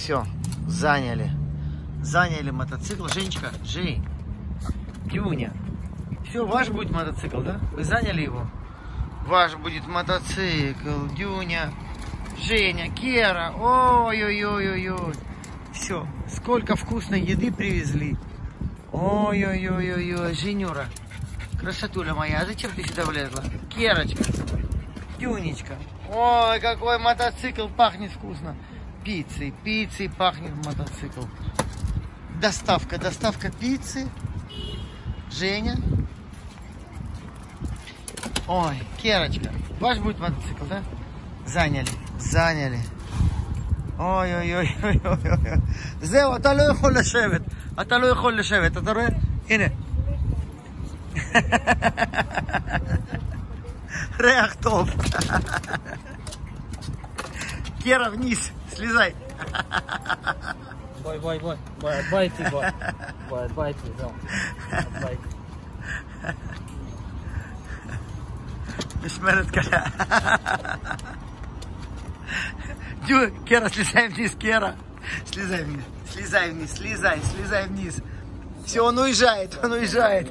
Все, заняли. Заняли мотоцикл. Женечка, Жень, Дюня. Все, ваш будет мотоцикл, да? Вы заняли его? Ваш будет мотоцикл, Дюня, Женя, Кера. Ой-ой-ой-ой-ой. Все, сколько вкусной еды привезли. Ой-ой-ой-ой-ой, Женюра. Красотуля моя, а зачем ты сюда влезла? Керочка, Дюнечка. Ой, какой мотоцикл пахнет вкусно Пиццей, пиццей пахнет мотоцикл. Доставка, доставка пиццы. Женя. Ой, Керочка, ваш будет мотоцикл, да? Заняли, заняли. אוי אוי אוי אוי אוי אוי. זהו, אתה לא יכול לשבת. אתה לא יכול לשבת, אתה רואה? הנה. ריח טוב. קרע вниз, Слезай. Бой, бой, бой. Бой, отбай ты, бой. Бой, отбай ты, да. Отбай. Бешмерет каля. Дю, Кера, слезай вниз, Кера. Слезай вниз, слезай вниз, слезай, слезай вниз. Все, он уезжает, он уезжает.